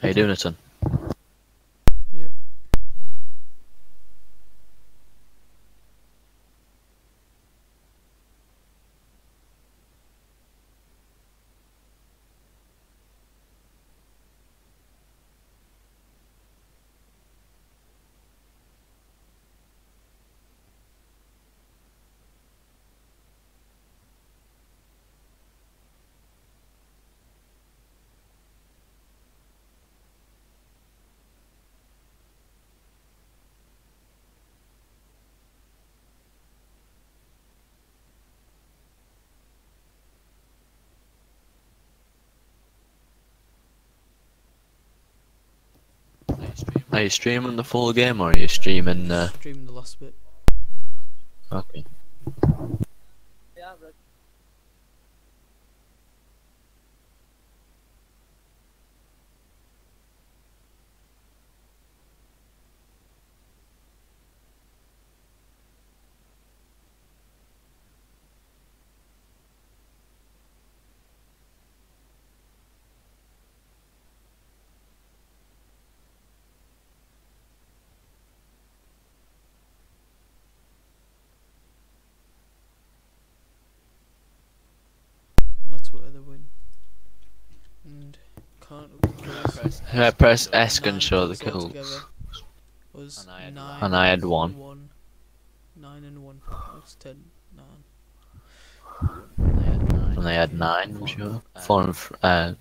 How you doing, son? Are you streaming the full game or are you streaming? Uh... Streaming the last bit. Okay. That's where they win. And can't because Uh, press S can nine show the points kills. Was And I had nine one. And I had and one. Nine and one. That's ten. Nine. And they had nine, I'm sure. Four and uh,